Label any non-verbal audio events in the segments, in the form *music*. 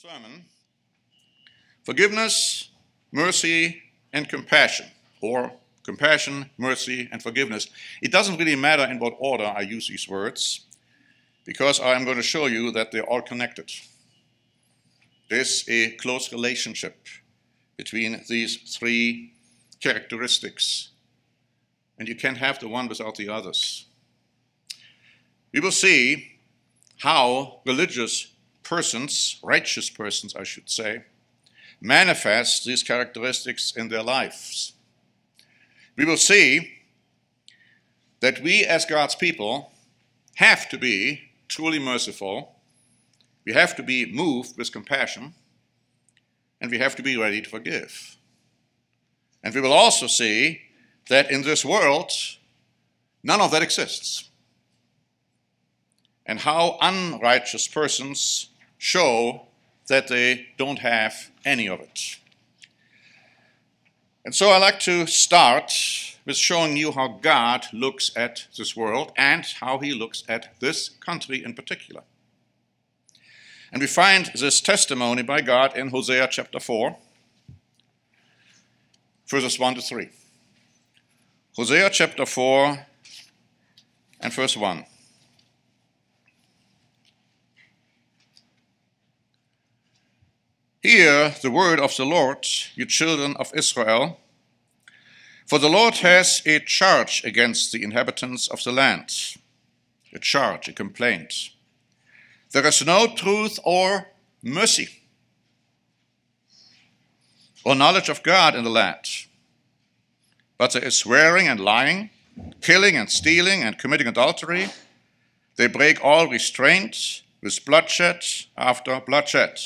sermon Forgiveness, Mercy, and Compassion, or Compassion, Mercy, and Forgiveness. It doesn't really matter in what order I use these words, because I'm going to show you that they're all connected. There's a close relationship between these three characteristics, and you can't have the one without the others. We will see how religious persons, righteous persons, I should say, manifest these characteristics in their lives. We will see that we, as God's people, have to be truly merciful, we have to be moved with compassion, and we have to be ready to forgive. And we will also see that in this world, none of that exists. And how unrighteous persons show that they don't have any of it. And so I like to start with showing you how God looks at this world and how he looks at this country in particular. And we find this testimony by God in Hosea chapter 4, verses 1 to 3. Hosea chapter 4 and verse 1. Hear the word of the Lord, you children of Israel. For the Lord has a charge against the inhabitants of the land, a charge, a complaint. There is no truth or mercy or knowledge of God in the land, but there is swearing and lying, killing and stealing and committing adultery. They break all restraint with bloodshed after bloodshed.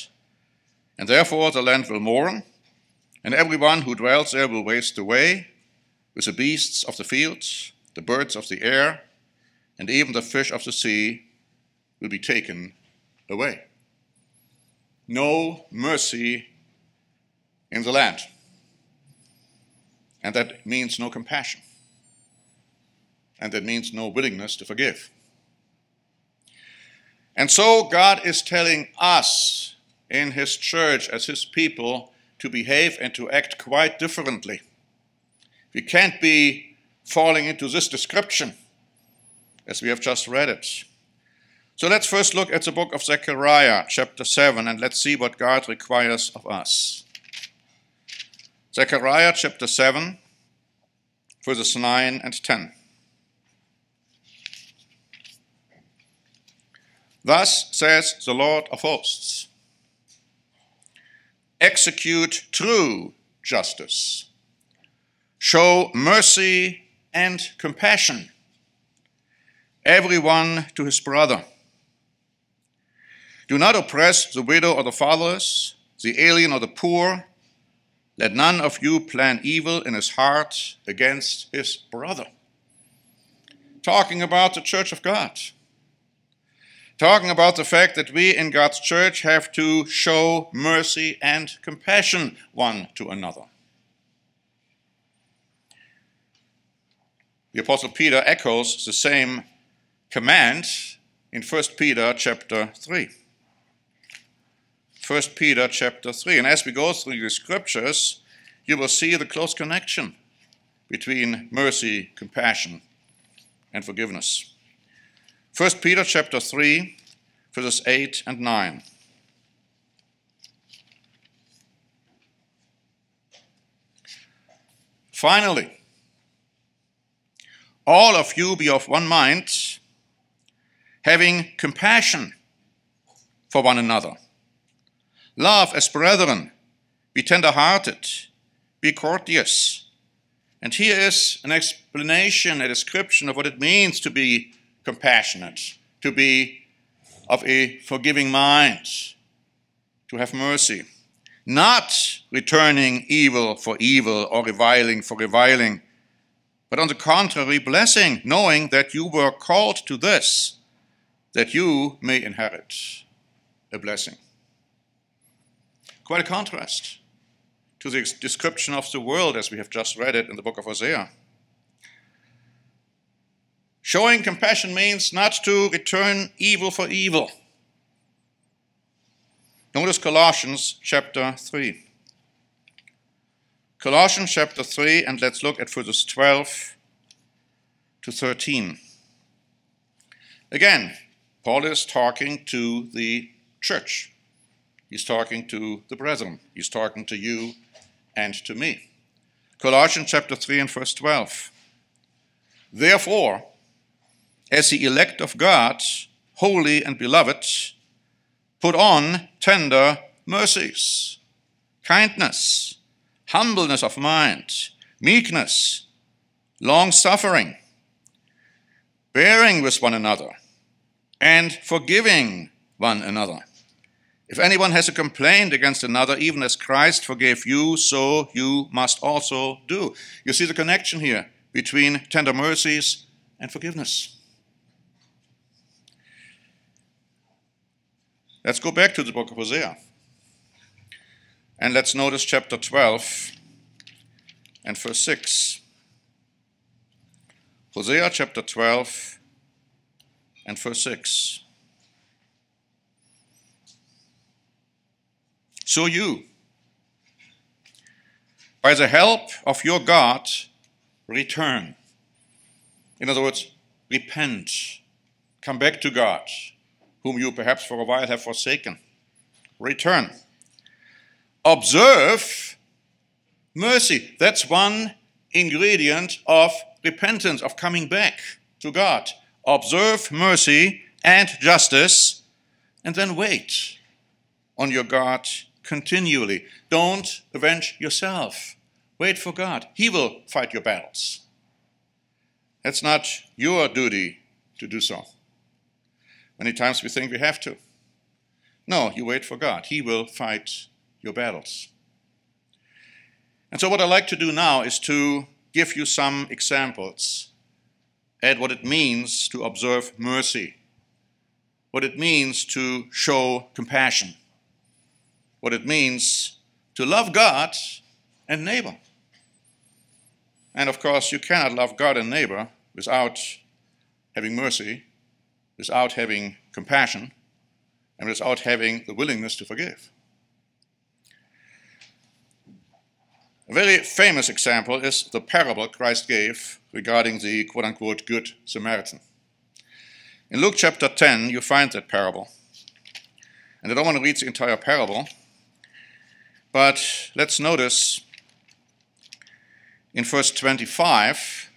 And therefore the land will mourn, and everyone who dwells there will waste away, with the beasts of the fields, the birds of the air, and even the fish of the sea will be taken away. No mercy in the land. And that means no compassion. And that means no willingness to forgive. And so God is telling us in his church as his people to behave and to act quite differently. We can't be falling into this description as we have just read it. So let's first look at the book of Zechariah, chapter 7, and let's see what God requires of us. Zechariah chapter 7, verses 9 and 10. Thus says the Lord of hosts execute true justice, show mercy and compassion, everyone to his brother. Do not oppress the widow or the fatherless, the alien or the poor. Let none of you plan evil in his heart against his brother. Talking about the church of God talking about the fact that we in God's church have to show mercy and compassion one to another. The apostle Peter echoes the same command in 1 Peter chapter 3. 1 Peter chapter 3. And as we go through the scriptures, you will see the close connection between mercy, compassion, and forgiveness. 1 Peter chapter 3, verses 8 and 9. Finally, all of you be of one mind, having compassion for one another. Love as brethren, be tender hearted, be courteous. And here is an explanation, a description of what it means to be compassionate, to be of a forgiving mind, to have mercy, not returning evil for evil or reviling for reviling, but on the contrary, blessing, knowing that you were called to this, that you may inherit a blessing. Quite a contrast to the description of the world as we have just read it in the book of Hosea. Showing compassion means not to return evil for evil, Notice Colossians chapter 3. Colossians chapter 3, and let's look at verses 12 to 13. Again, Paul is talking to the church. He's talking to the brethren. He's talking to you and to me. Colossians chapter 3 and verse 12. Therefore, as the elect of God, holy and beloved, put on tender mercies, kindness, humbleness of mind, meekness, long suffering, bearing with one another, and forgiving one another. If anyone has a complaint against another, even as Christ forgave you, so you must also do. You see the connection here between tender mercies and forgiveness. Let's go back to the book of Hosea. And let's notice chapter 12 and verse 6. Hosea chapter 12 and verse 6. So you, by the help of your God, return. In other words, repent. Come back to God, whom you perhaps for a while have forsaken. Return observe mercy. That's one ingredient of repentance, of coming back to God. Observe mercy and justice, and then wait on your God continually. Don't avenge yourself. Wait for God. He will fight your battles. That's not your duty to do so. Many times we think we have to. No, you wait for God. He will fight your battles. And so, what I'd like to do now is to give you some examples at what it means to observe mercy, what it means to show compassion, what it means to love God and neighbor. And of course, you cannot love God and neighbor without having mercy, without having compassion, and without having the willingness to forgive. A very famous example is the parable Christ gave regarding the quote unquote good Samaritan. In Luke chapter 10, you find that parable. And I don't want to read the entire parable, but let's notice in verse 25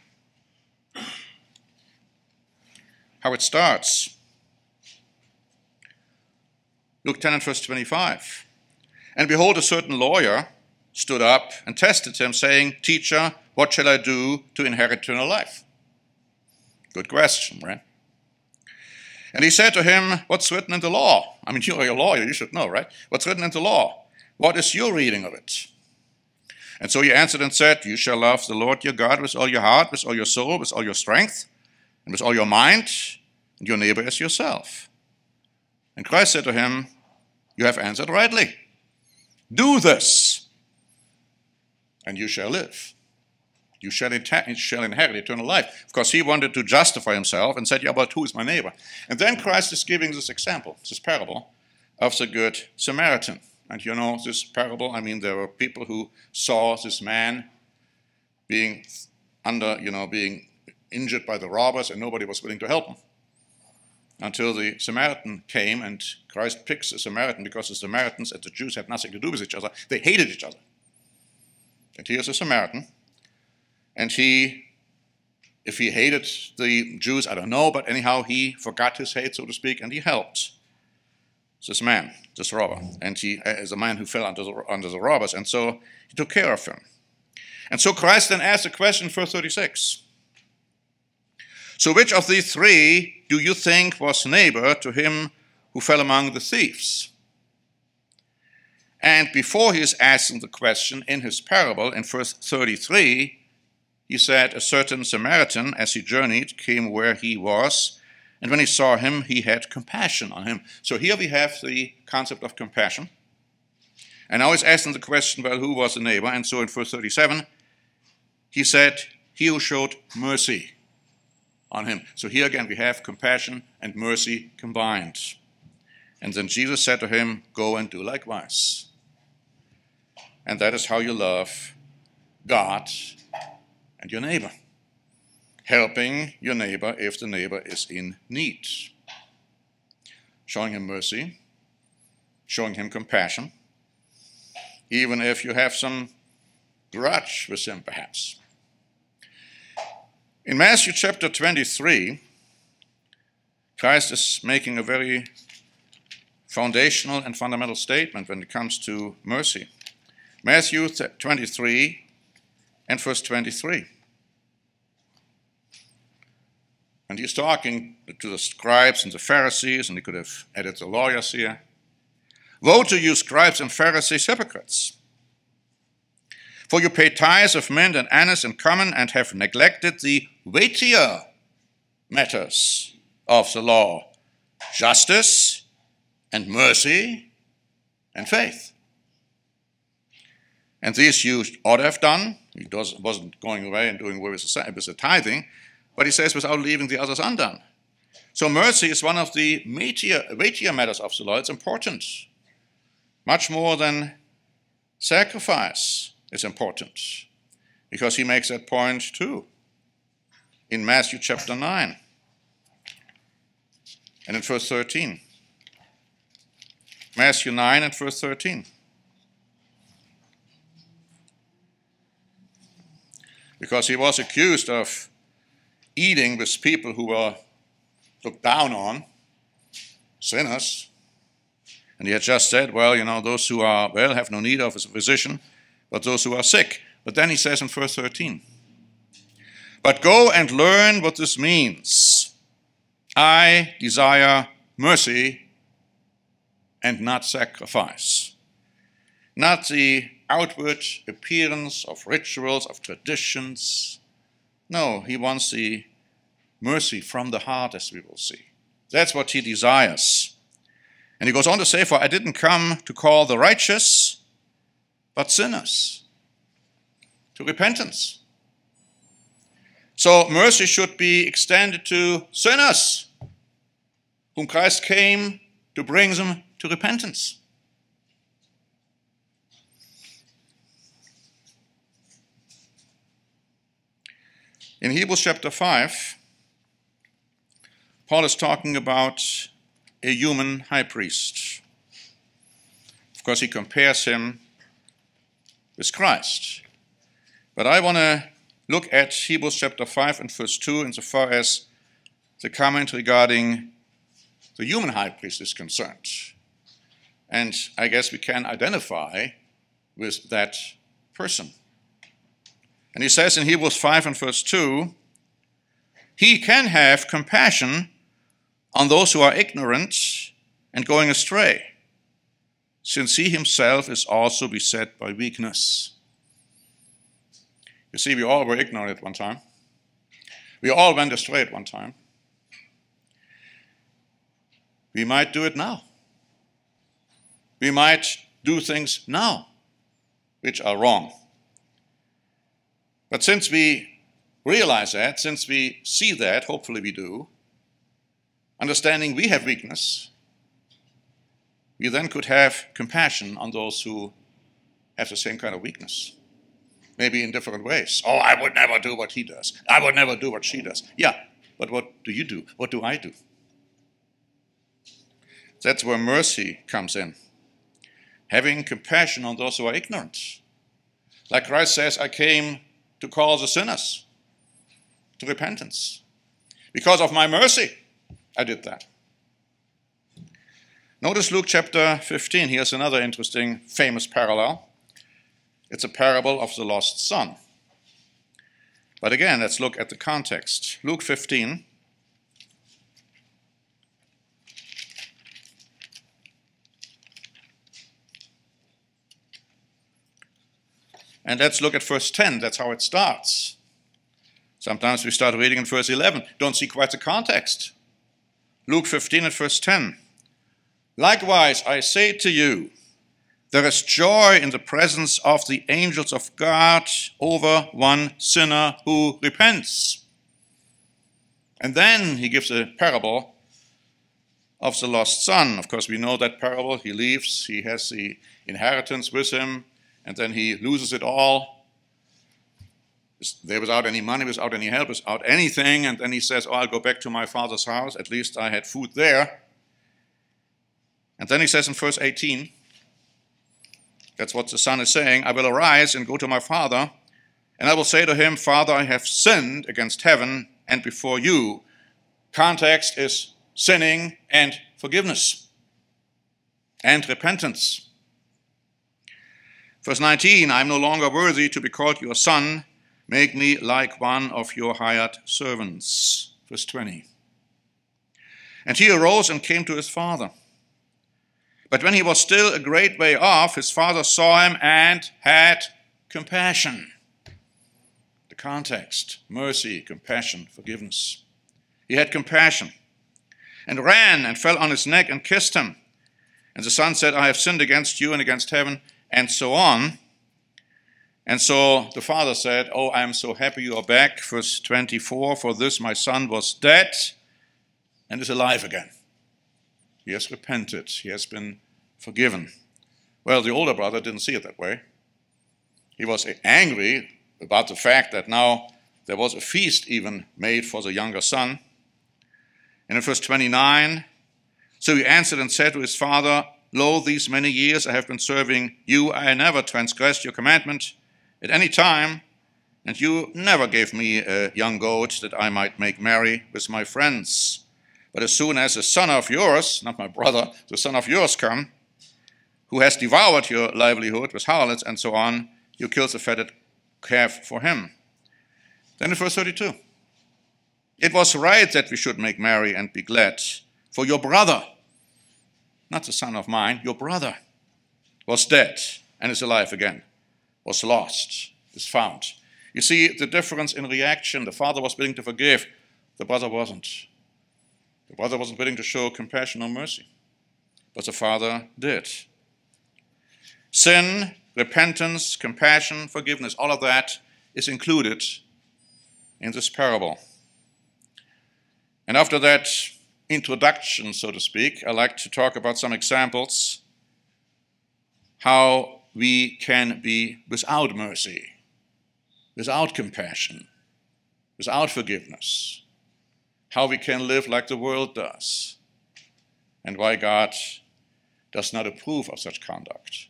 how it starts. Luke 10 and verse 25. And behold, a certain lawyer stood up and tested him, saying, Teacher, what shall I do to inherit eternal life? Good question, right? And he said to him, What's written in the law? I mean, *laughs* you're a lawyer, you should know, right? What's written in the law? What is your reading of it? And so he answered and said, You shall love the Lord your God with all your heart, with all your soul, with all your strength, and with all your mind, and your neighbor as yourself. And Christ said to him, You have answered rightly. Do this and you shall live. You shall, shall inherit eternal life. Of course, he wanted to justify himself and said, Yeah, but who is my neighbor? And then Christ is giving this example, this parable of the Good Samaritan. And you know, this parable, I mean, there were people who saw this man being under, you know, being injured by the robbers, and nobody was willing to help him. Until the Samaritan came, and Christ picks the Samaritan because the Samaritans and the Jews had nothing to do with each other. They hated each other. And he is a Samaritan. And he, if he hated the Jews, I don't know, but anyhow, he forgot his hate, so to speak, and he helped this man, this robber. And he uh, is a man who fell under the, under the robbers. And so he took care of him. And so Christ then asked a question, verse 36. So which of these three do you think was neighbor to him who fell among the thieves? And before he is asking the question in his parable in verse 33, he said, A certain Samaritan, as he journeyed, came where he was, and when he saw him, he had compassion on him. So here we have the concept of compassion. And now he's asking the question, well, who was the neighbor? And so in verse 37, he said, He who showed mercy on him. So here again we have compassion and mercy combined. And then Jesus said to him, Go and do likewise. And that is how you love God and your neighbor, helping your neighbor if the neighbor is in need, showing him mercy, showing him compassion, even if you have some grudge with him, perhaps. In Matthew chapter 23, Christ is making a very foundational and fundamental statement when it comes to mercy. Matthew 23 and verse 23. And he's talking to the scribes and the Pharisees, and he could have added the lawyers here. Woe to you, scribes and Pharisees, hypocrites! For you pay tithes of mint and anise and cumin and have neglected the weightier matters of the law justice and mercy and faith. And these you ought to have done. He does, wasn't going away and doing away with the tithing, but he says without leaving the others undone. So mercy is one of the weightier matters of the law. It's important. Much more than sacrifice is important. Because he makes that point too in Matthew chapter 9 and in verse 13. Matthew 9 and verse 13. Because he was accused of eating with people who were looked down on, sinners. And he had just said, well, you know, those who are well have no need of a physician, but those who are sick. But then he says in verse 13, but go and learn what this means. I desire mercy and not sacrifice. Not the outward appearance of rituals, of traditions. No, he wants the mercy from the heart, as we will see. That's what he desires. And he goes on to say, For I didn't come to call the righteous, but sinners to repentance. So mercy should be extended to sinners whom Christ came to bring them to repentance. In Hebrews chapter 5, Paul is talking about a human high priest. Of course, he compares him with Christ. But I want to look at Hebrews chapter 5 and verse 2 insofar as the comment regarding the human high priest is concerned. And I guess we can identify with that person. And he says in Hebrews 5 and verse 2 He can have compassion on those who are ignorant and going astray, since he himself is also beset by weakness. You see, we all were ignorant at one time. We all went astray at one time. We might do it now. We might do things now which are wrong. But since we realize that, since we see that, hopefully we do, understanding we have weakness, we then could have compassion on those who have the same kind of weakness maybe in different ways. Oh, I would never do what he does. I would never do what she does. Yeah, but what do you do? What do I do? That's where mercy comes in. Having compassion on those who are ignorant. Like Christ says, I came to call the sinners to repentance. Because of my mercy, I did that. Notice Luke chapter 15. Here's another interesting, famous parallel. It's a parable of the lost son. But again, let's look at the context. Luke 15. And let's look at verse 10. That's how it starts. Sometimes we start reading in verse 11. Don't see quite the context. Luke 15 and verse 10. Likewise, I say to you, there is joy in the presence of the angels of God over one sinner who repents. And then he gives a parable of the lost son. Of course, we know that parable. He leaves, he has the inheritance with him, and then he loses it all. There without any money, without any help, without anything, and then he says, Oh, I'll go back to my father's house. At least I had food there. And then he says in verse 18, that's what the son is saying, I will arise and go to my father, and I will say to him, Father, I have sinned against heaven and before you. Context is sinning and forgiveness and repentance. Verse 19 I am no longer worthy to be called your son. Make me like one of your hired servants. Verse 20. And he arose and came to his father. But when he was still a great way off, his father saw him and had compassion. The context mercy, compassion, forgiveness. He had compassion and ran and fell on his neck and kissed him. And the son said, I have sinned against you and against heaven, and so on. And so the father said, Oh, I am so happy you are back. Verse 24 For this my son was dead and is alive again. He has repented, he has been forgiven. Well, the older brother didn't see it that way. He was angry about the fact that now there was a feast even made for the younger son. And in verse 29, so he answered and said to his father, Lo, these many years I have been serving you. I never transgressed your commandment at any time, and you never gave me a young goat that I might make merry with my friends. But as soon as a son of yours, not my brother, the son of yours come, who has devoured your livelihood with harlots and so on, you kill the fatted calf for him. Then in verse 32, it was right that we should make merry and be glad, for your brother, not the son of mine, your brother, was dead and is alive again, was lost, is found. You see the difference in reaction. The father was willing to forgive, the brother wasn't. The brother wasn't willing to show compassion or mercy, but the father did. Sin, repentance, compassion, forgiveness, all of that is included in this parable. And after that introduction, so to speak, I'd like to talk about some examples how we can be without mercy, without compassion, without forgiveness, how we can live like the world does, and why God does not approve of such conduct.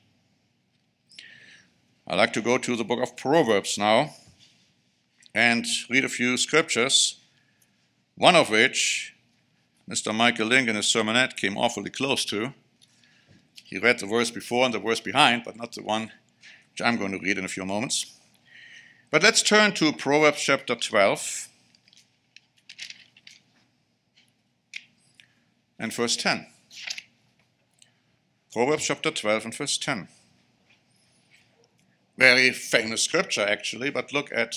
I'd like to go to the book of Proverbs now and read a few scriptures one of which Mr. Michael Link in his sermonette came awfully close to. He read the verse before and the verse behind, but not the one which I'm going to read in a few moments. But let's turn to Proverbs chapter 12 and verse 10. Proverbs chapter 12 and verse 10. Very famous scripture, actually, but look at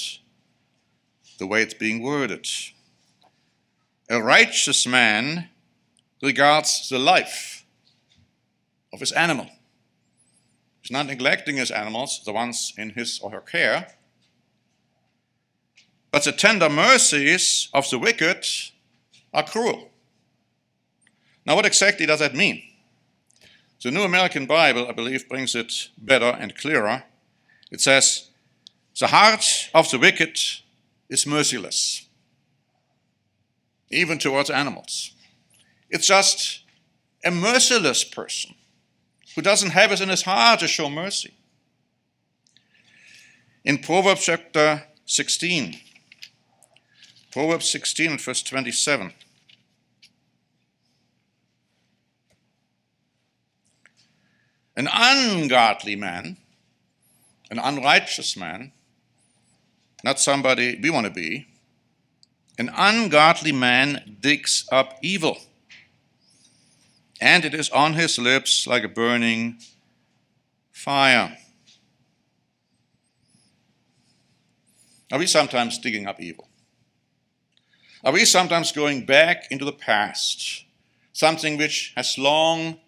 the way it's being worded. A righteous man regards the life of his animal. He's not neglecting his animals, the ones in his or her care. But the tender mercies of the wicked are cruel. Now, what exactly does that mean? The New American Bible, I believe, brings it better and clearer. It says, The heart of the wicked is merciless even towards animals. It's just a merciless person who doesn't have it in his heart to show mercy. In Proverbs chapter 16, Proverbs 16 verse 27. An ungodly man, an unrighteous man, not somebody we want to be, an ungodly man digs up evil, and it is on his lips like a burning fire. Are we sometimes digging up evil? Are we sometimes going back into the past, something which has long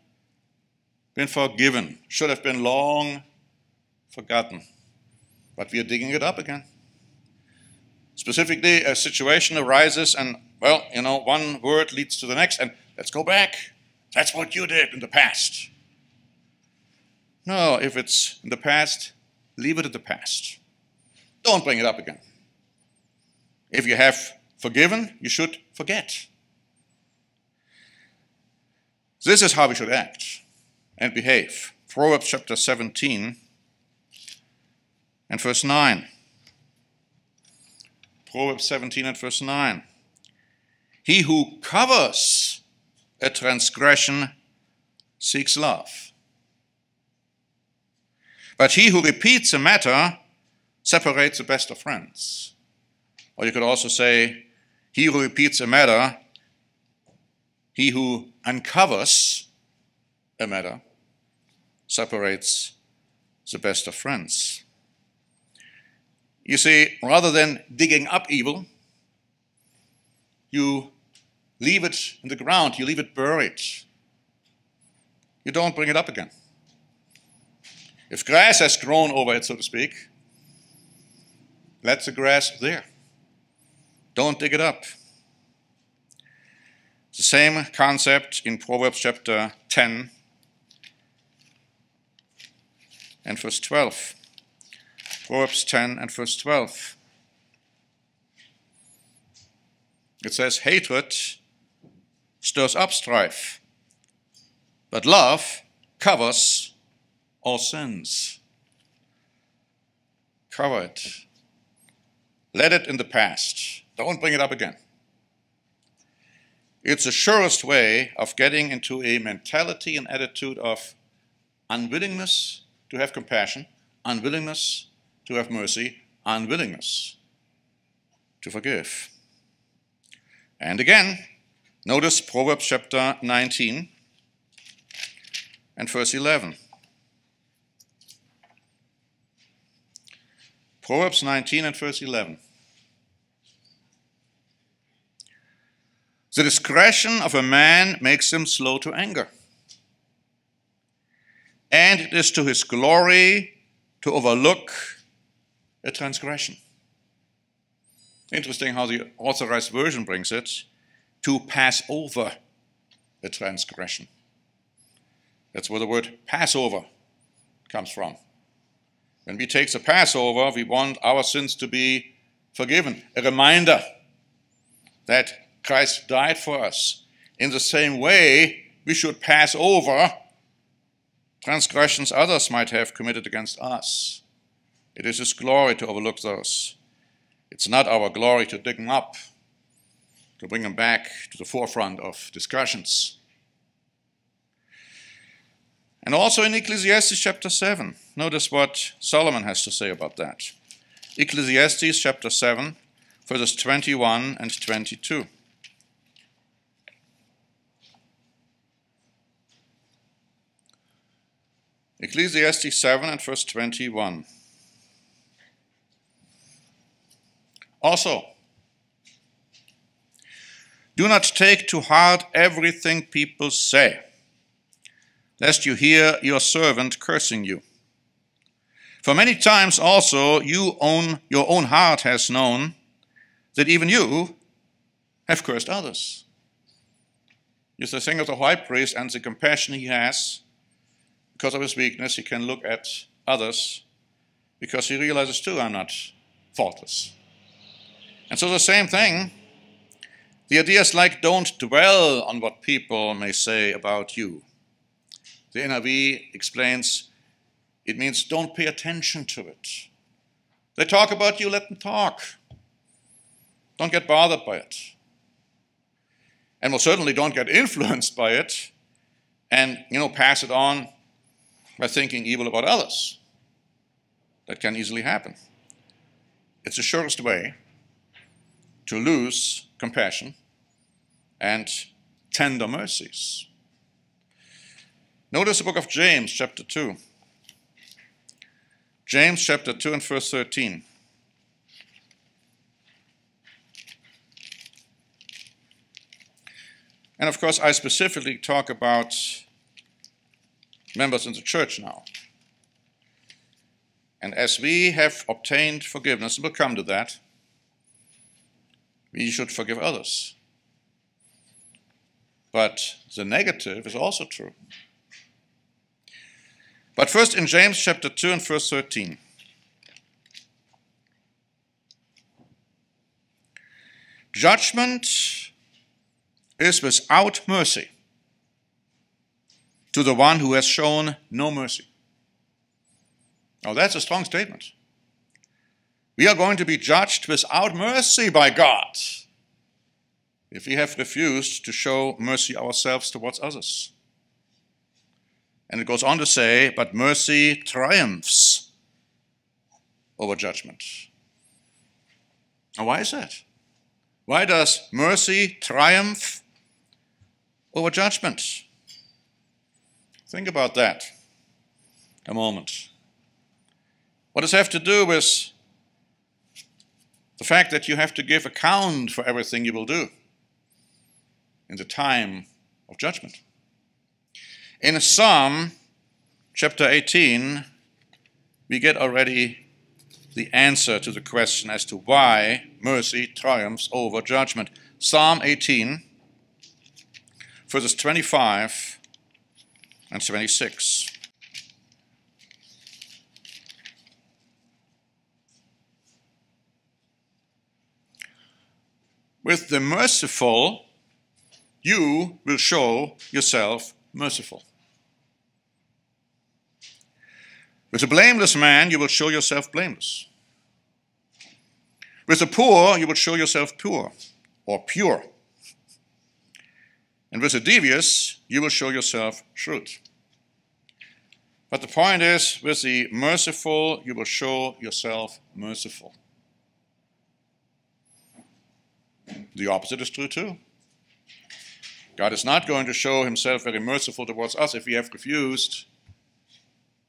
been forgiven, should have been long forgotten, but we are digging it up again? Specifically, a situation arises, and well, you know, one word leads to the next, and let's go back. That's what you did in the past. No, if it's in the past, leave it in the past. Don't bring it up again. If you have forgiven, you should forget. This is how we should act and behave. Proverbs chapter 17 and verse 9. Proverbs 17 and verse 9. He who covers a transgression seeks love. But he who repeats a matter separates the best of friends. Or you could also say, he who repeats a matter, he who uncovers a matter, separates the best of friends. You see, rather than digging up evil, you leave it in the ground, you leave it buried. You don't bring it up again. If grass has grown over it, so to speak, let the grass there. Don't dig it up. The same concept in Proverbs chapter 10 and verse 12. Proverbs 10 and verse 12. It says, Hatred stirs up strife, but love covers all sins. Cover it. Let it in the past. Don't bring it up again. It's the surest way of getting into a mentality and attitude of unwillingness to have compassion, unwillingness to have mercy, unwillingness to forgive. And again, notice Proverbs chapter 19 and verse 11. Proverbs 19 and verse 11. The discretion of a man makes him slow to anger, and it is to his glory to overlook a transgression. Interesting how the authorized version brings it to pass over a transgression. That's where the word Passover comes from. When we take the Passover, we want our sins to be forgiven. A reminder that Christ died for us. In the same way, we should pass over transgressions others might have committed against us. It is His glory to overlook those. It's not our glory to dig them up, to bring them back to the forefront of discussions. And also in Ecclesiastes chapter 7, notice what Solomon has to say about that. Ecclesiastes chapter 7, verses 21 and 22. Ecclesiastes 7 and verse 21. Also, do not take to heart everything people say, lest you hear your servant cursing you. For many times also you own, your own heart has known that even you have cursed others. It's the thing of the high priest and the compassion he has because of his weakness, he can look at others because he realizes too, I'm not faultless. And so the same thing, the idea is like don't dwell on what people may say about you. The NIV explains it means don't pay attention to it. They talk about you, let them talk. Don't get bothered by it. And well, certainly don't get *laughs* influenced by it and, you know, pass it on by thinking evil about others. That can easily happen. It's the surest way to lose compassion and tender mercies. Notice the book of James, chapter 2. James chapter 2 and verse 13. And of course, I specifically talk about members in the church now. And as we have obtained forgiveness, we'll come to that, we should forgive others. but the negative is also true. But first in James chapter 2 and verse 13. Judgment is without mercy to the one who has shown no mercy. Now, that's a strong statement. We are going to be judged without mercy by God if we have refused to show mercy ourselves towards others. And it goes on to say, but mercy triumphs over judgment. Now, why is that? Why does mercy triumph over judgment? Think about that a moment. What does it have to do with the fact that you have to give account for everything you will do in the time of judgment? In Psalm chapter 18, we get already the answer to the question as to why mercy triumphs over judgment. Psalm 18, verses 25 and 26. With the merciful, you will show yourself merciful. With a blameless man, you will show yourself blameless. With the poor, you will show yourself poor or pure. And with the devious, you will show yourself shrewd. But the point is, with the merciful, you will show yourself merciful. The opposite is true too. God is not going to show himself very merciful towards us if we have refused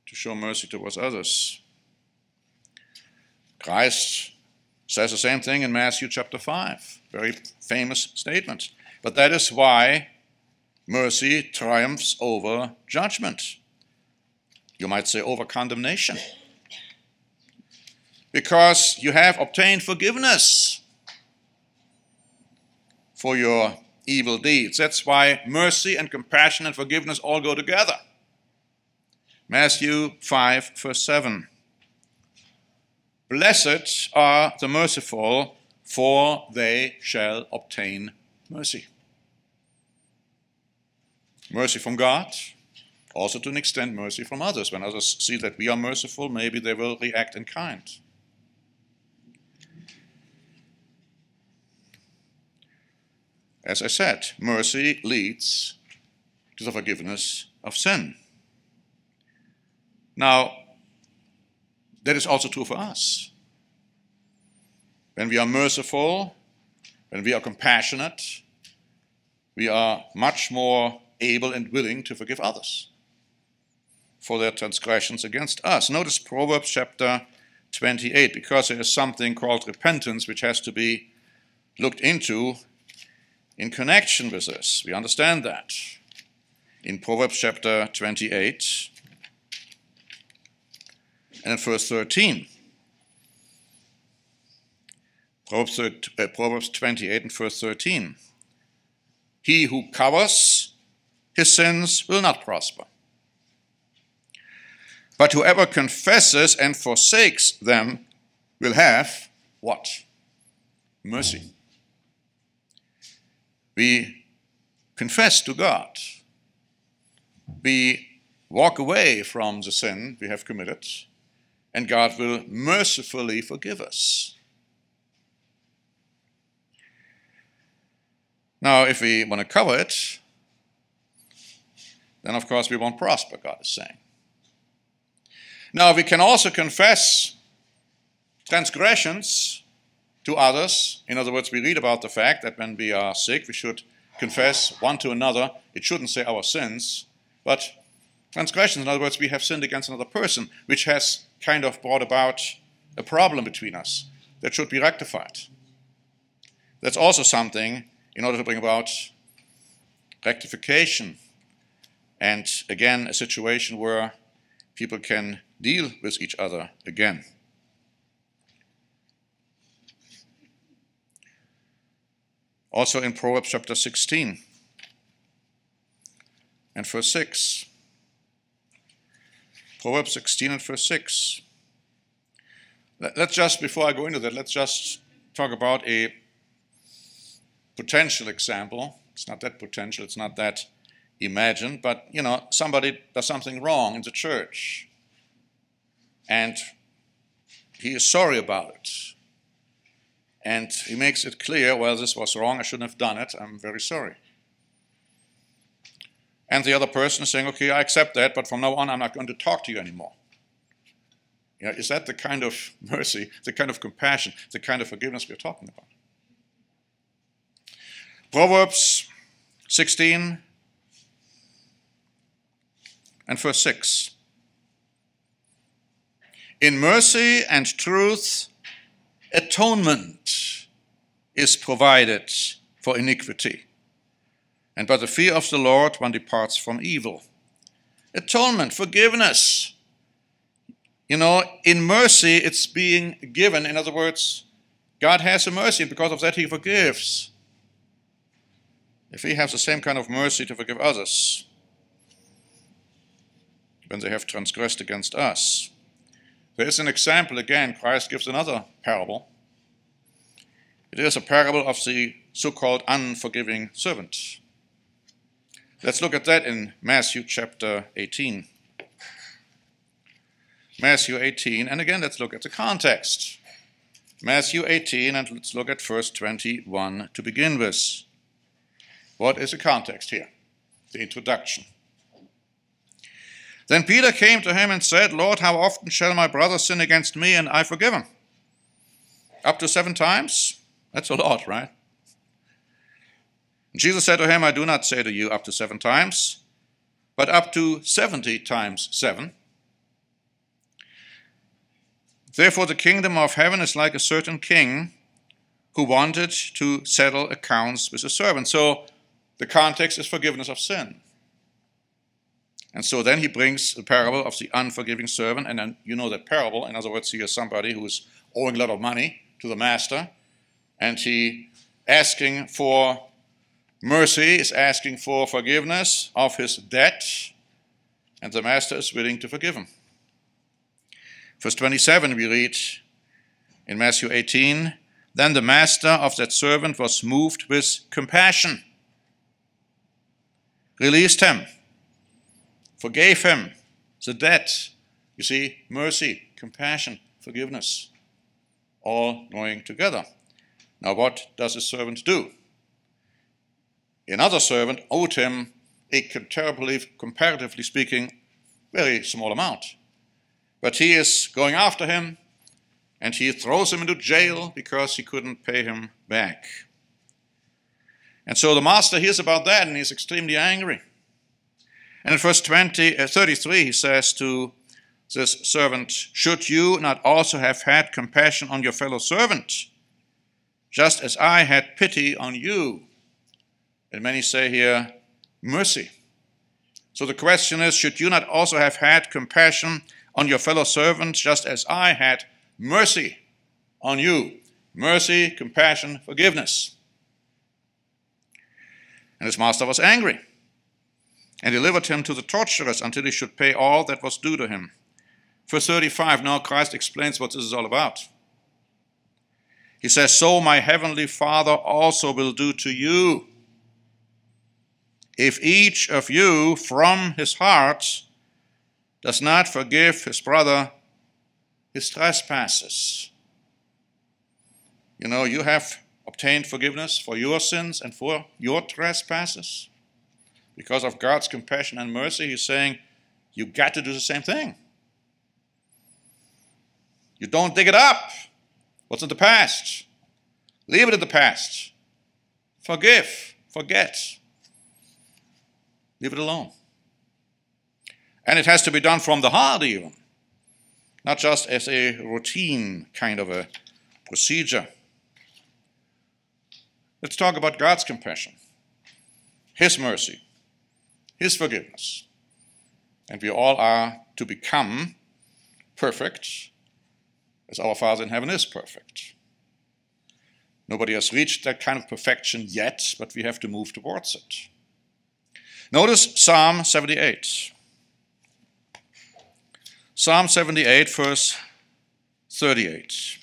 to show mercy towards others. Christ says the same thing in Matthew chapter 5, very famous statement. But that is why mercy triumphs over judgment. You might say over condemnation. Because you have obtained forgiveness for your evil deeds. That's why mercy and compassion and forgiveness all go together. Matthew 5, verse 7. Blessed are the merciful, for they shall obtain mercy. Mercy from God, also to an extent, mercy from others. When others see that we are merciful, maybe they will react in kind. As I said, mercy leads to the forgiveness of sin. Now, that is also true for us. When we are merciful, when we are compassionate, we are much more able and willing to forgive others for their transgressions against us. Notice Proverbs chapter 28, because there is something called repentance which has to be looked into in connection with this. We understand that. In Proverbs chapter 28, and verse 13. Proverbs, uh, Proverbs 28 and verse 13. He who covers his sins will not prosper. But whoever confesses and forsakes them will have what? Mercy. We confess to God. We walk away from the sin we have committed and God will mercifully forgive us. Now, if we want to cover it, then of course we won't prosper, God is saying. Now, we can also confess transgressions to others. In other words, we read about the fact that when we are sick, we should confess one to another. It shouldn't say our sins, but transgressions. In other words, we have sinned against another person, which has kind of brought about a problem between us that should be rectified. That's also something in order to bring about rectification and again a situation where people can deal with each other again. Also in Proverbs chapter 16, and verse 6. Proverbs 16 and verse 6. Let's just, before I go into that, let's just talk about a potential example. It's not that potential, it's not that imagined, but you know, somebody does something wrong in the church and he is sorry about it. And he makes it clear, well, this was wrong, I shouldn't have done it, I'm very sorry. And the other person is saying, okay, I accept that, but from now on I'm not going to talk to you anymore. You know, is that the kind of *laughs* mercy, the kind of compassion, the kind of forgiveness we're talking about? Proverbs 16 and verse 6. In mercy and truth, atonement is provided for iniquity. And by the fear of the Lord, one departs from evil. Atonement, forgiveness. You know, in mercy, it's being given. In other words, God has a mercy, and because of that, He forgives if He has the same kind of mercy to forgive others when they have transgressed against us. There is an example again, Christ gives another parable. It is a parable of the so called unforgiving servant. Let's look at that in Matthew chapter 18. Matthew 18, and again, let's look at the context. Matthew 18, and let's look at verse 21 to begin with. What is the context here? The introduction. Then Peter came to him and said, Lord, how often shall my brother sin against me and I forgive him? Up to seven times? That's a lot, right? Jesus said to him, I do not say to you up to seven times, but up to seventy times seven. Therefore, the kingdom of heaven is like a certain king who wanted to settle accounts with a servant. So, the context is forgiveness of sin. And so then he brings the parable of the unforgiving servant, and then you know that parable. In other words, he is somebody who is owing a lot of money to the master, and he asking for mercy, is asking for forgiveness of his debt, and the master is willing to forgive him. Verse 27 we read in Matthew 18, Then the master of that servant was moved with compassion released him, forgave him the debt. You see, mercy, compassion, forgiveness, all going together. Now, what does a servant do? Another servant owed him a comparatively, comparatively speaking, very small amount. But he is going after him and he throws him into jail because he couldn't pay him back. And so the master hears about that and he's extremely angry. And in verse 20, uh, 33, he says to this servant, Should you not also have had compassion on your fellow servant, just as I had pity on you? And many say here, mercy. So the question is, should you not also have had compassion on your fellow servant, just as I had mercy on you? Mercy, compassion, forgiveness. And his master was angry and delivered him to the torturers until he should pay all that was due to him. Verse 35, now Christ explains what this is all about. He says, So my heavenly Father also will do to you. If each of you from his heart does not forgive his brother his trespasses. You know, you have obtained forgiveness for your sins and for your trespasses. Because of God's compassion and mercy, He's saying, you got to do the same thing. You don't dig it up. What's in the past? Leave it in the past. Forgive. Forget. Leave it alone. And it has to be done from the heart, even, not just as a routine kind of a procedure. Let's talk about God's compassion, His mercy, His forgiveness. And we all are to become perfect as our Father in heaven is perfect. Nobody has reached that kind of perfection yet, but we have to move towards it. Notice Psalm 78. Psalm 78, verse 38.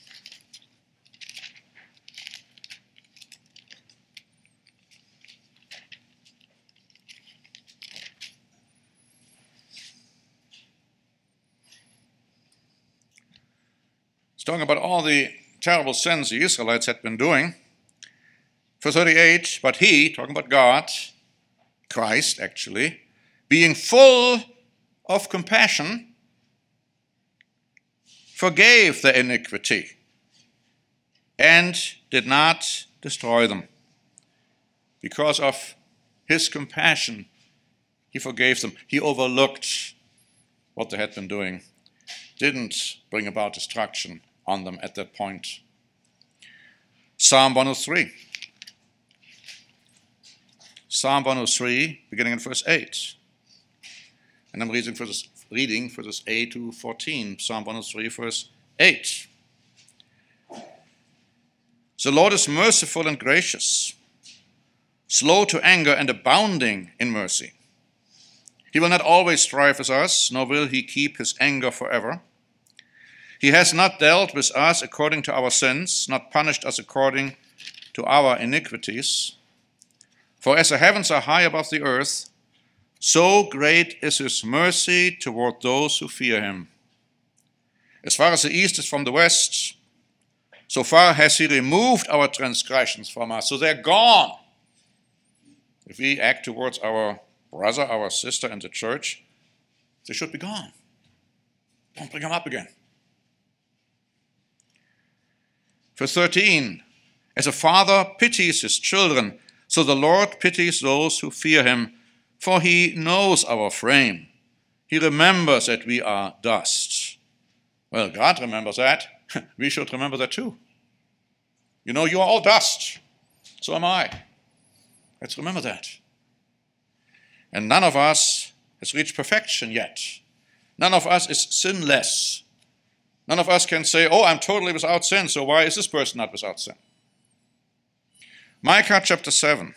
Talking about all the terrible sins the Israelites had been doing. For 38, but he, talking about God, Christ actually, being full of compassion, forgave the iniquity and did not destroy them. Because of his compassion, he forgave them. He overlooked what they had been doing, didn't bring about destruction on them at that point. Psalm 103. Psalm 103, beginning in verse 8. And I'm reading verses, reading verses 8 to 14, Psalm 103, verse 8. The Lord is merciful and gracious, slow to anger and abounding in mercy. He will not always strive with us, nor will he keep his anger forever. He has not dealt with us according to our sins, not punished us according to our iniquities. For as the heavens are high above the earth, so great is his mercy toward those who fear him. As far as the east is from the west, so far has he removed our transgressions from us. So they're gone. If we act towards our brother, our sister and the church, they should be gone. Don't bring them up again. Verse 13 As a father pities his children, so the Lord pities those who fear him, for he knows our frame. He remembers that we are dust. Well, God remembers that. *laughs* we should remember that too. You know, you are all dust. So am I. Let's remember that. And none of us has reached perfection yet. None of us is sinless. None of us can say, Oh, I'm totally without sin, so why is this person not without sin? Micah chapter 7.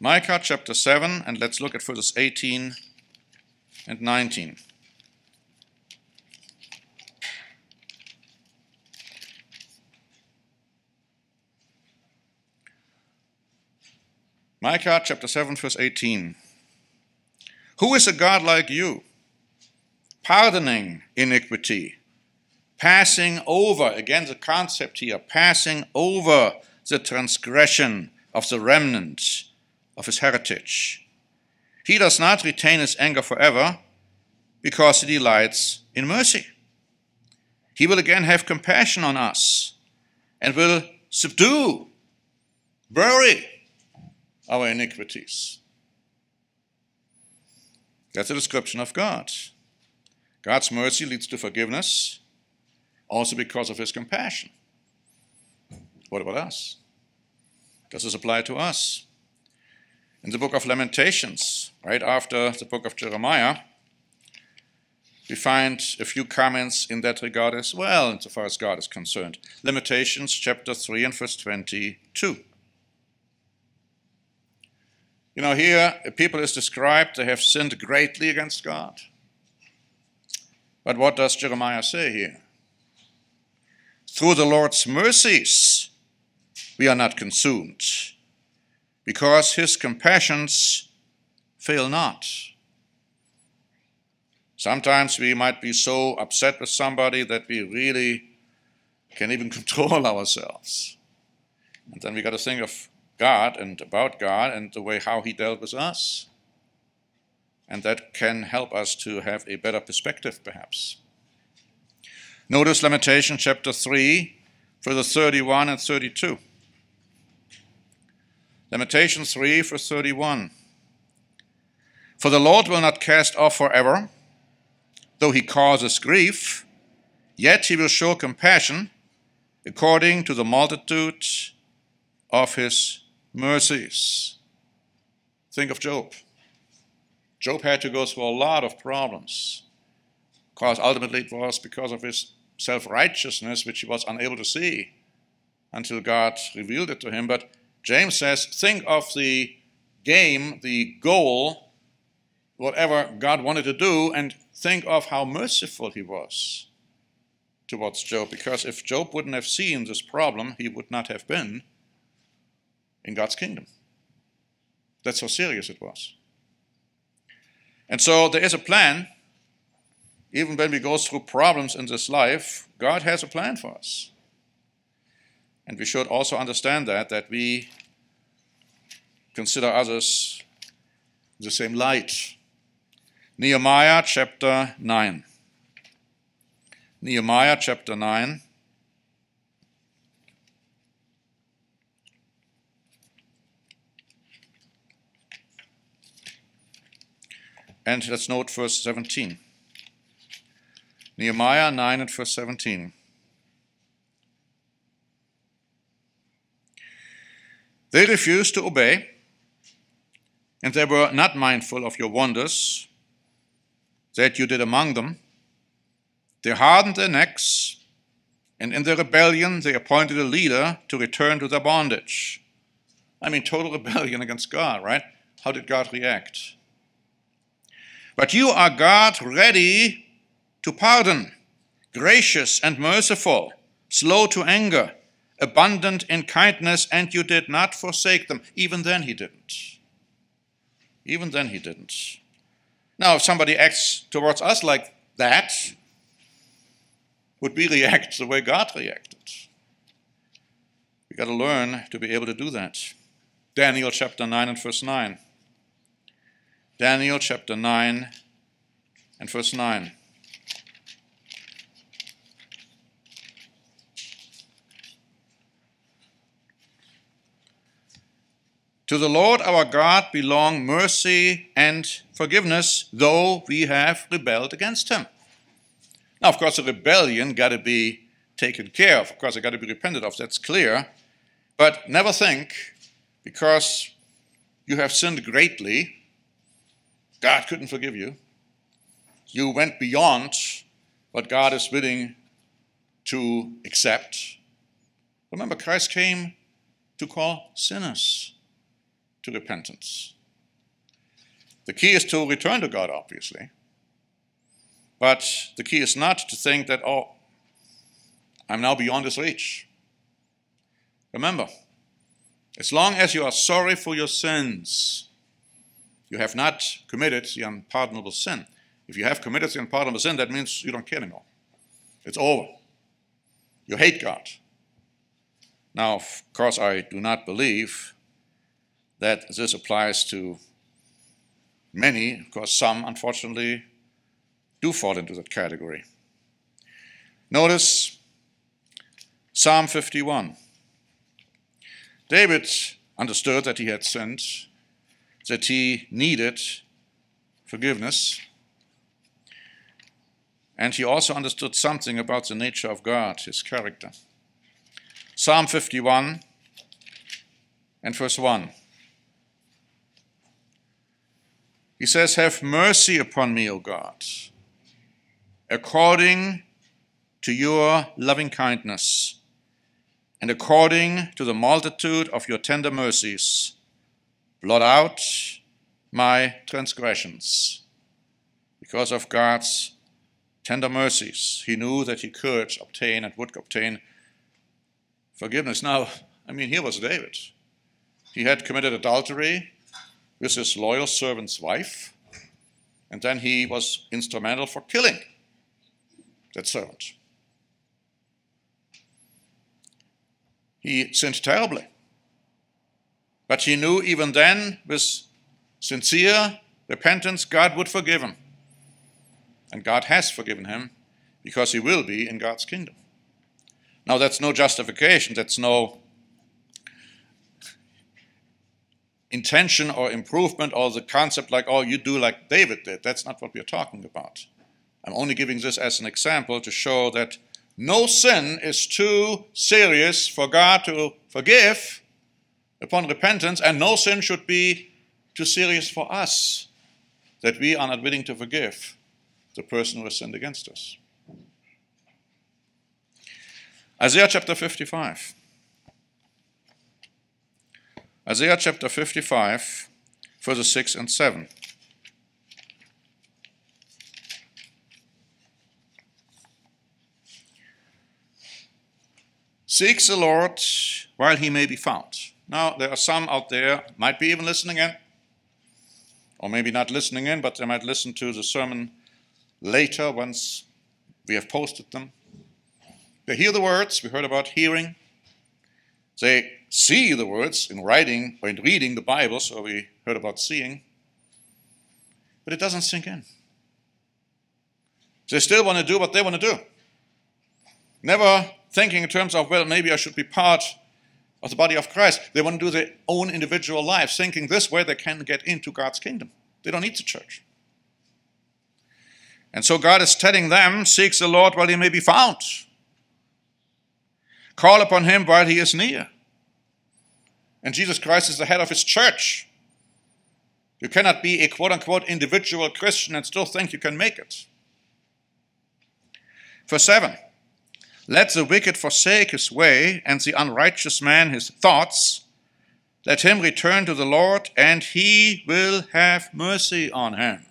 Micah chapter 7, and let's look at verses 18 and 19. Micah chapter 7, verse 18. Who is a God like you, pardoning iniquity, passing over, again the concept here, passing over the transgression of the remnant of his heritage. He does not retain his anger forever because he delights in mercy. He will again have compassion on us and will subdue, bury our iniquities. That's a description of God. God's mercy leads to forgiveness, also because of his compassion. What about us? Does this apply to us? In the book of Lamentations, right after the book of Jeremiah, we find a few comments in that regard as well, insofar as God is concerned. Lamentations chapter 3 and verse 22. You know, here a people is described, they have sinned greatly against God. But what does Jeremiah say here? Through the Lord's mercies, we are not consumed, because his compassions fail not. Sometimes we might be so upset with somebody that we really can't even *laughs* control ourselves. And then we got to think of God and about God and the way how he dealt with us. And that can help us to have a better perspective, perhaps. Notice Lamentation chapter 3, verses 31 and 32. Lamentation 3, verse 31. For the Lord will not cast off forever, though he causes grief, yet he will show compassion according to the multitude of his mercies. Think of Job. Job had to go through a lot of problems, because ultimately it was because of his self righteousness, which he was unable to see until God revealed it to him. But James says, think of the game, the goal, whatever God wanted to do, and think of how merciful he was towards Job. Because if Job wouldn't have seen this problem, he would not have been in God's kingdom. That's how serious it was. And so there is a plan. Even when we go through problems in this life, God has a plan for us. And we should also understand that, that we consider others in the same light. Nehemiah chapter 9. Nehemiah chapter 9. And let's note verse 17. Nehemiah 9 and verse 17. They refused to obey, and they were not mindful of your wonders that you did among them. They hardened their necks, and in their rebellion they appointed a leader to return to their bondage. I mean, total *laughs* rebellion against God, right? How did God react? But you are God ready to pardon, gracious and merciful, slow to anger, abundant in kindness, and you did not forsake them. Even then, he didn't. Even then, he didn't. Now, if somebody acts towards us like that, would we react the way God reacted? We got to learn to be able to do that. Daniel chapter 9 and verse 9. Daniel chapter 9 and verse 9. To the Lord our God belong mercy and forgiveness, though we have rebelled against him. Now, of course, a rebellion got to be taken care of. Of course, it got to be repented of, that's clear. But never think, because you have sinned greatly, God couldn't forgive you. You went beyond what God is willing to accept. Remember, Christ came to call sinners to repentance. The key is to return to God, obviously. But the key is not to think that, oh, I'm now beyond his reach. Remember, as long as you are sorry for your sins, you have not committed the unpardonable sin. If you have committed the unpardonable sin, that means you don't care anymore. It's over. You hate God. Now, of course, I do not believe that this applies to many, because some, unfortunately, do fall into that category. Notice Psalm 51. David understood that he had sinned, that he needed forgiveness, and he also understood something about the nature of God, his character. Psalm 51 and verse 1. He says, Have mercy upon me, O God, according to your loving kindness, and according to the multitude of your tender mercies, blot out my transgressions. Because of God's tender mercies, he knew that he could obtain and would obtain forgiveness. Now, I mean, here was David. He had committed adultery, with his loyal servant's wife, and then he was instrumental for killing that servant. He sinned terribly. But he knew even then, with sincere repentance, God would forgive him. And God has forgiven him because he will be in God's kingdom. Now, that's no justification, that's no intention or improvement or the concept like, oh, you do like David did. That's not what we're talking about. I'm only giving this as an example to show that no sin is too serious for God to forgive upon repentance, and no sin should be too serious for us that we are not willing to forgive the person who has sinned against us. Isaiah chapter 55. Isaiah chapter 55 verses 6 and 7. Seek the Lord while he may be found. Now, there are some out there, might be even listening in, or maybe not listening in, but they might listen to the sermon later once we have posted them. They hear the words, we heard about hearing. They see the words in writing or in reading the Bible, so we heard about seeing. But it doesn't sink in. They still want to do what they want to do. Never thinking in terms of, well, maybe I should be part of the body of Christ. They want to do their own individual lives, thinking this way they can get into God's kingdom. They don't need the church. And so God is telling them, Seek the Lord while he may be found. Call upon him while he is near. And Jesus Christ is the head of his church. You cannot be a quote unquote individual Christian and still think you can make it. Verse 7 Let the wicked forsake his way, and the unrighteous man his thoughts. Let him return to the Lord, and he will have mercy on him.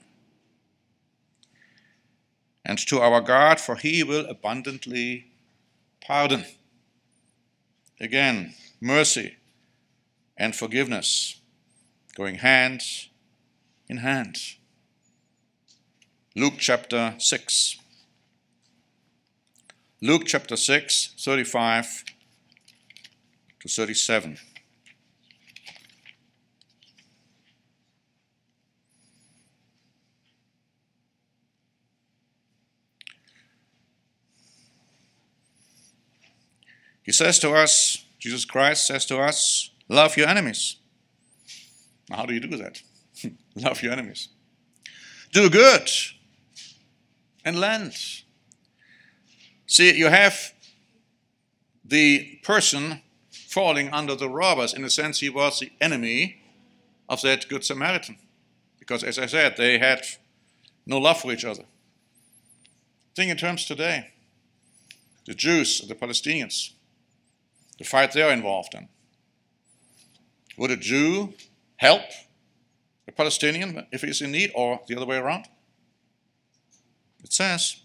And to our God, for he will abundantly pardon. Again, mercy and forgiveness going hand in hand. Luke chapter 6. Luke chapter 6, 35 to 37. He says to us, Jesus Christ says to us, love your enemies. How do you do that? *laughs* love your enemies. Do good and lend. See, you have the person falling under the robbers. In a sense, he was the enemy of that Good Samaritan. Because, as I said, they had no love for each other. Think in terms today the Jews, and the Palestinians the fight they're involved in. Would a Jew help a Palestinian if he's in need, or the other way around? It says,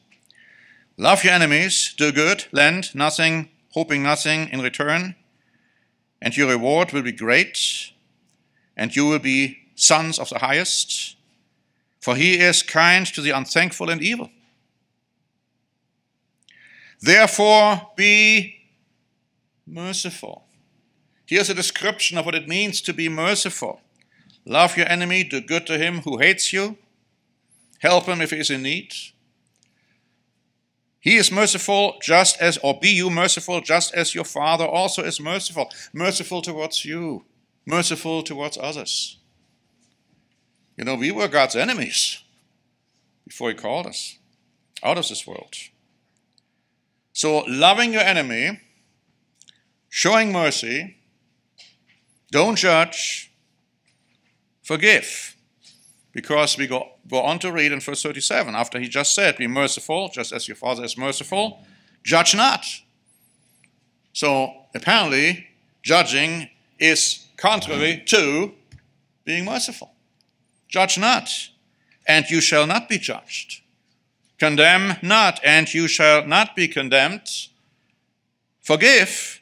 Love your enemies, do good, lend nothing, hoping nothing in return, and your reward will be great, and you will be sons of the highest, for he is kind to the unthankful and evil. Therefore, be merciful. Here's a description of what it means to be merciful. Love your enemy, do good to him who hates you, help him if he is in need. He is merciful just as, or be you merciful just as your Father also is merciful. Merciful towards you, merciful towards others. You know, we were God's enemies before He called us out of this world. So, loving your enemy showing mercy, don't judge, forgive. Because we go, go on to read in verse 37, after he just said, Be merciful, just as your Father is merciful, judge not. So apparently, judging is contrary to being merciful. Judge not, and you shall not be judged. Condemn not, and you shall not be condemned. Forgive,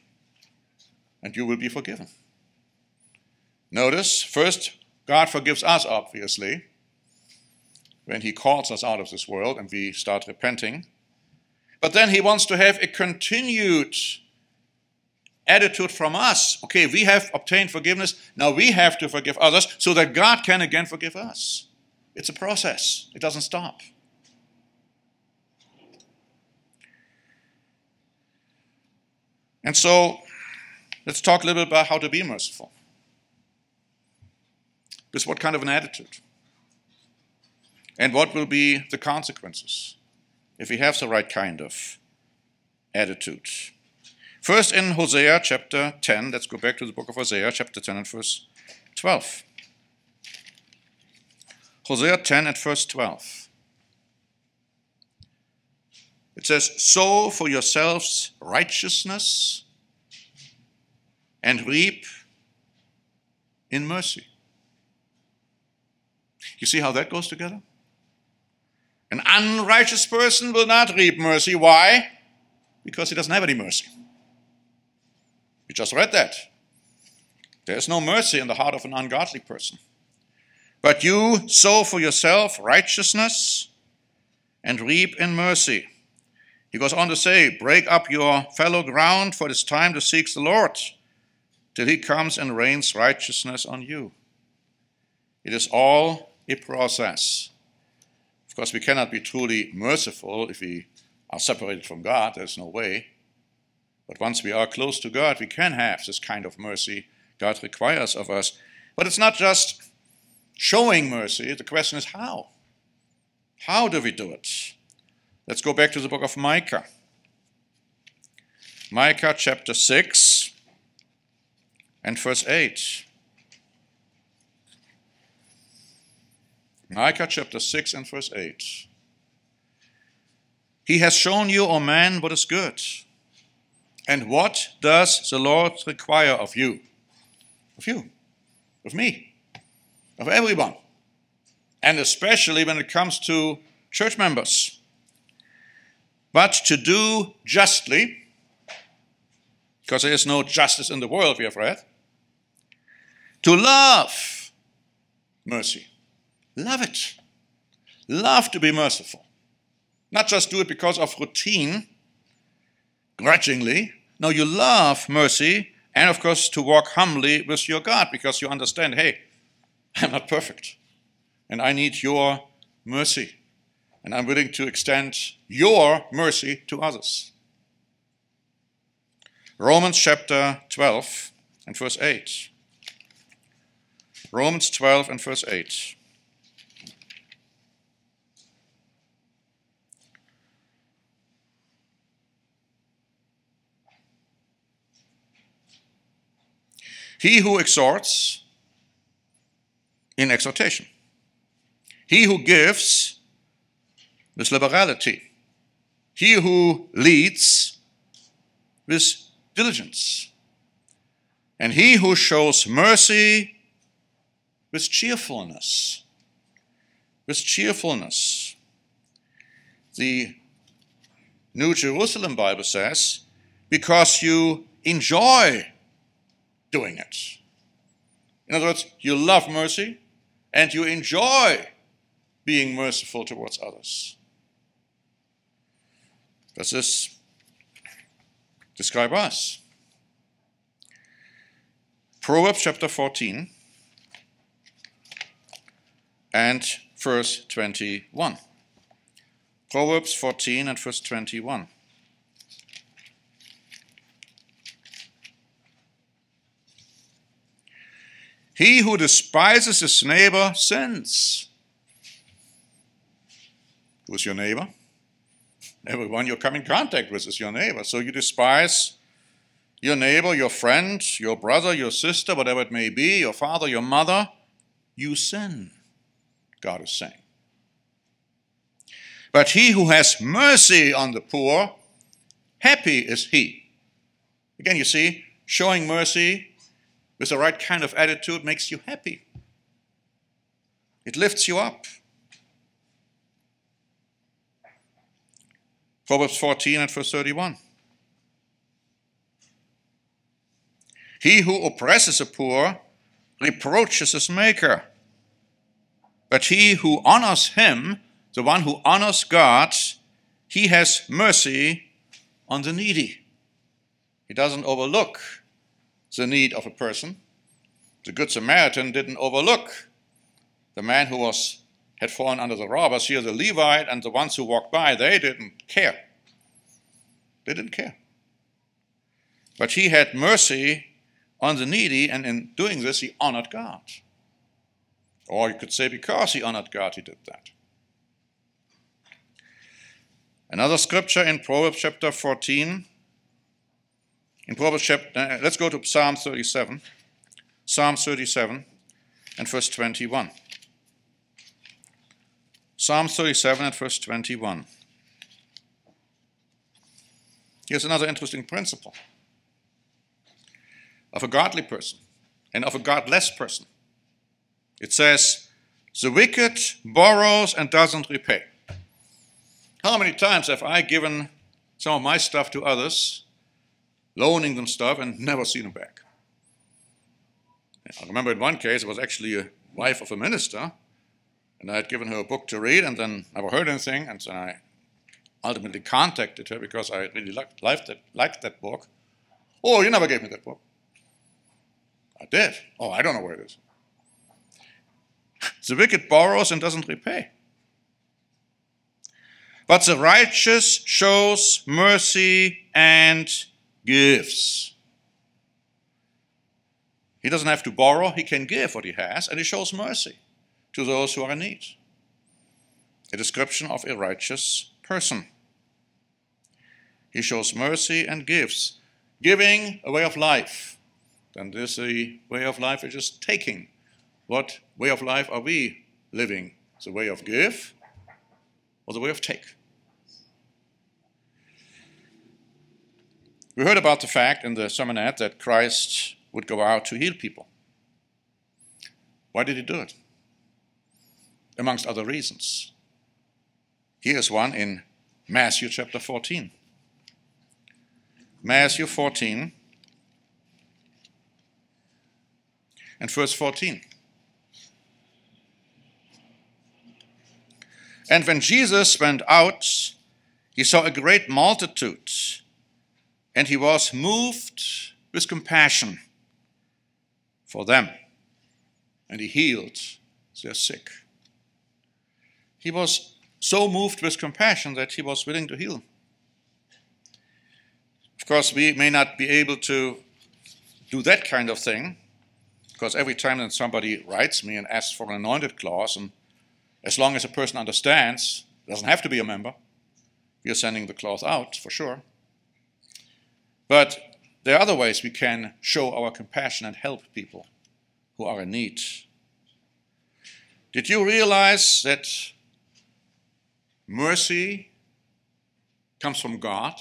and you will be forgiven. Notice, first, God forgives us, obviously, when He calls us out of this world and we start repenting. But then He wants to have a continued attitude from us. Okay, we have obtained forgiveness, now we have to forgive others so that God can again forgive us. It's a process, it doesn't stop. And so, Let's talk a little bit about how to be merciful. With what kind of an attitude? And what will be the consequences if we have the right kind of attitude? First, in Hosea chapter 10, let's go back to the book of Hosea, chapter 10 and verse 12. Hosea 10 and verse 12. It says, Sow for yourselves righteousness and reap in mercy. You see how that goes together? An unrighteous person will not reap mercy. Why? Because he doesn't have any mercy. We just read that. There is no mercy in the heart of an ungodly person. But you sow for yourself righteousness and reap in mercy. He goes on to say, Break up your fallow ground, for it is time to seek the Lord, till he comes and rains righteousness on you. It is all a process. Of course, we cannot be truly merciful if we are separated from God. There's no way. But once we are close to God, we can have this kind of mercy God requires of us. But it's not just showing mercy, the question is how. How do we do it? Let's go back to the book of Micah. Micah chapter 6 and verse 8. Micah chapter 6 and verse 8. He has shown you, O man, what is good. And what does the Lord require of you? Of you, of me, of everyone. And especially when it comes to church members but to do justly, because there is no justice in the world, we have read, to love mercy. Love it. Love to be merciful. Not just do it because of routine, grudgingly. No, you love mercy, and of course, to walk humbly with your God because you understand hey, I'm not perfect, and I need your mercy and I'm willing to extend your mercy to others. Romans chapter 12 and verse 8. Romans 12 and verse 8. He who exhorts in exhortation, he who gives with liberality. He who leads with diligence. And he who shows mercy with cheerfulness. With cheerfulness. The New Jerusalem Bible says, because you enjoy doing it. In other words, you love mercy and you enjoy being merciful towards others. Does this describe us? Proverbs chapter 14 and verse 21. Proverbs 14 and verse 21. He who despises his neighbor sins. Who's your neighbor? Everyone you come in contact with is your neighbor. So you despise your neighbor, your friend, your brother, your sister, whatever it may be, your father, your mother, you sin, God is saying. But he who has mercy on the poor, happy is he. Again, you see, showing mercy with the right kind of attitude makes you happy. It lifts you up. Proverbs 14 and verse 31. He who oppresses the poor reproaches his maker. But he who honors him, the one who honors God, he has mercy on the needy. He doesn't overlook the need of a person. The Good Samaritan didn't overlook the man who was had fallen under the robbers. Here, the Levite and the ones who walked by, they didn't care. They didn't care. But he had mercy on the needy, and in doing this, he honored God. Or you could say, because he honored God, he did that. Another scripture in Proverbs chapter 14. In Proverbs chapter, uh, let's go to Psalm 37. Psalm 37 and verse 21. Psalm 37 and verse 21. Here's another interesting principle of a godly person and of a godless person. It says, The wicked borrows and doesn't repay. How many times have I given some of my stuff to others, loaning them stuff, and never seen them back? I remember in one case, it was actually a wife of a minister, and I had given her a book to read and then never heard anything, and so I ultimately contacted her because I really liked, liked, that, liked that book. Oh, you never gave me that book. I did. Oh, I don't know where it is. The wicked borrows and doesn't repay. But the righteous shows mercy and gives. He doesn't have to borrow, he can give what he has, and he shows mercy to those who are in need. A description of a righteous person. He shows mercy and gives. Giving a way of life. Then this a way of life is taking. What way of life are we living? The way of give or the way of take? We heard about the fact in the sermonette that Christ would go out to heal people. Why did he do it? Amongst other reasons. Here's one in Matthew chapter 14. Matthew 14 and verse 14. And when Jesus went out, he saw a great multitude and he was moved with compassion for them, and he healed their sick. He was so moved with compassion that he was willing to heal. Of course, we may not be able to do that kind of thing, because every time that somebody writes me and asks for an anointed cloth, and as long as a person understands, doesn't have to be a member, we are sending the cloth out for sure. But there are other ways we can show our compassion and help people who are in need. Did you realize that mercy comes from God?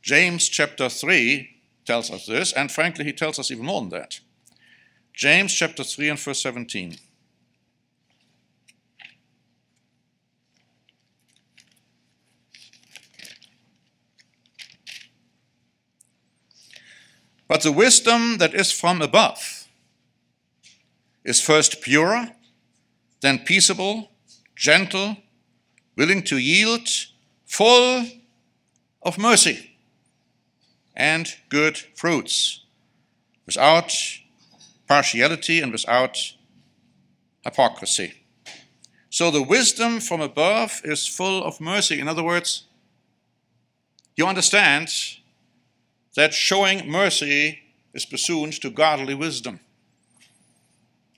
James chapter 3 tells us this, and frankly, he tells us even more than that. James chapter 3 and verse 17. But the wisdom that is from above is first pure, then peaceable, gentle, willing to yield, full of mercy and good fruits, without partiality and without hypocrisy. So the wisdom from above is full of mercy. In other words, you understand that showing mercy is pursuant to godly wisdom.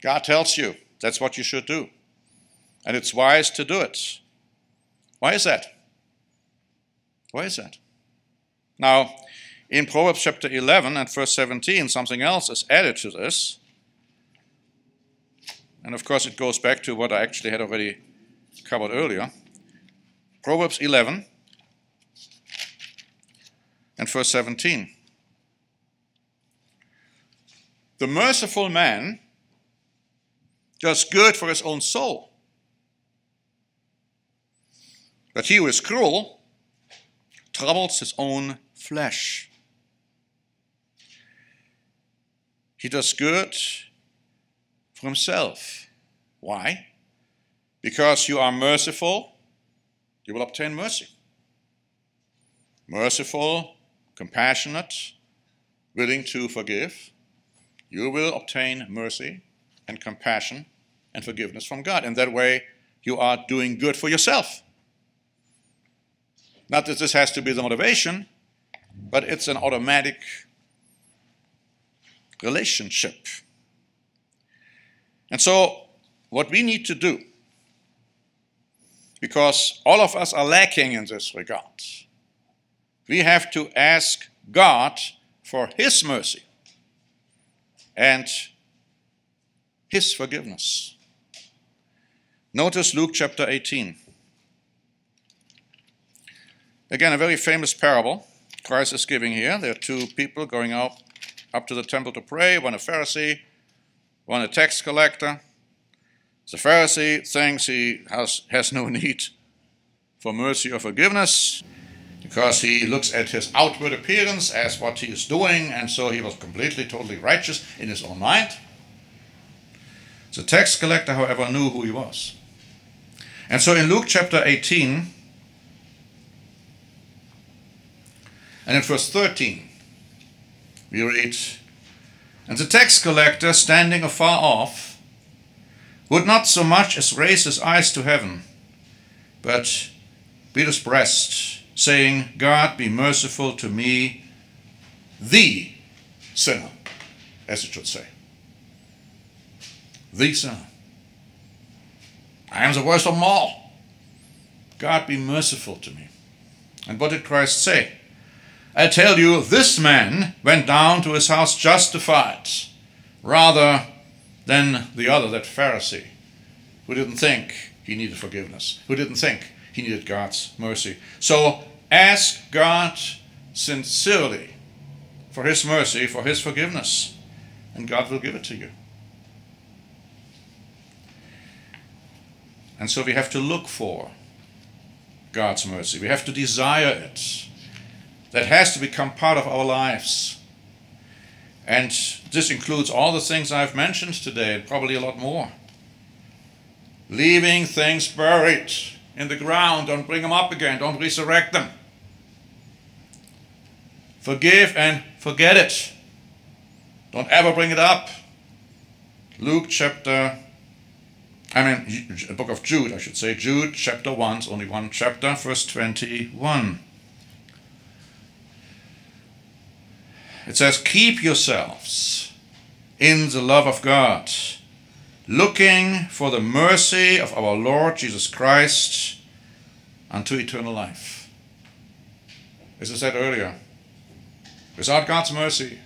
God tells you that's what you should do, and it's wise to do it. Why is that? Why is that? Now, in Proverbs chapter 11 and verse 17, something else is added to this. And of course, it goes back to what I actually had already covered earlier. Proverbs 11 and verse 17. The merciful man does good for his own soul. But he who is cruel troubles his own flesh. He does good for himself. Why? Because you are merciful, you will obtain mercy. Merciful, compassionate, willing to forgive, you will obtain mercy and compassion and forgiveness from God. In that way, you are doing good for yourself. Not that this has to be the motivation, but it's an automatic relationship. And so, what we need to do, because all of us are lacking in this regard, we have to ask God for His mercy and His forgiveness. Notice Luke chapter 18. Again, a very famous parable Christ is giving here. There are two people going up, up to the temple to pray one a Pharisee, one a tax collector. The Pharisee thinks he has, has no *laughs* need for mercy or forgiveness because he looks at his outward appearance as what he is doing, and so he was completely, totally righteous in his own mind. The tax collector, however, knew who he was. And so in Luke chapter 18, and in verse 13, we read, And the tax collector, standing afar off, would not so much as raise his eyes to heaven, but beat his breast, saying, God be merciful to me, the sinner, as it should say. The sinner. I am the worst of them all. God be merciful to me. And what did Christ say? I tell you, this man went down to his house justified, rather than the other, that Pharisee, who didn't think he needed forgiveness, who didn't think he needed God's mercy. So ask God sincerely for his mercy, for his forgiveness, and God will give it to you. And so we have to look for God's mercy. We have to desire it. That has to become part of our lives. And this includes all the things I've mentioned today, and probably a lot more. Leaving things buried in the ground, don't bring them up again, don't resurrect them. Forgive and forget it. Don't ever bring it up. Luke chapter I mean, book of Jude, I should say. Jude, chapter 1, it's only one chapter, verse 21. It says, Keep yourselves in the love of God, looking for the mercy of our Lord Jesus Christ unto eternal life. As I said earlier, without God's mercy,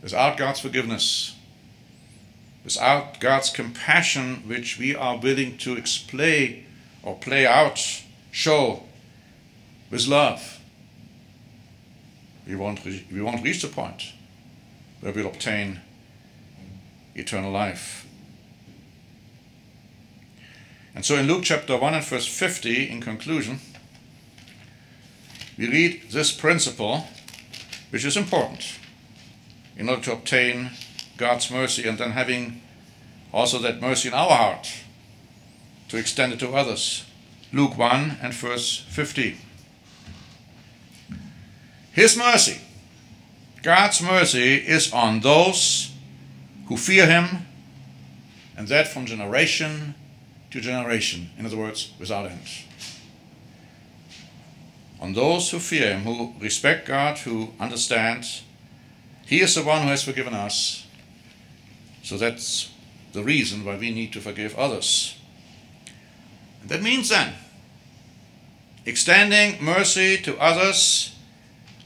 without God's forgiveness, without God's compassion, which we are willing to display or play out, show with love, we won't, we won't reach the point where we'll obtain eternal life. And so in Luke chapter 1 and verse 50, in conclusion, we read this principle, which is important in order to obtain God's mercy and then having also that mercy in our heart to extend it to others. Luke 1 and verse 50. His mercy, God's mercy, is on those who fear Him, and that from generation to generation. In other words, without end. On those who fear Him, who respect God, who understand He is the one who has forgiven us so that's the reason why we need to forgive others. And that means then, extending mercy to others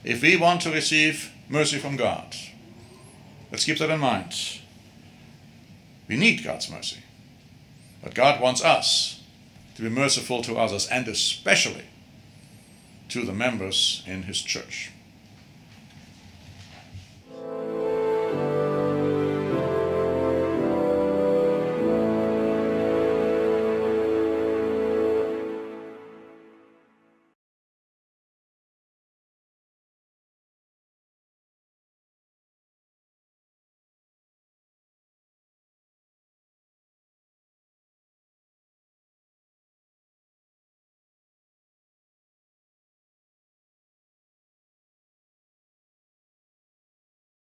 if we want to receive mercy from God. Let's keep that in mind. We need God's mercy. But God wants us to be merciful to others and especially to the members in His church.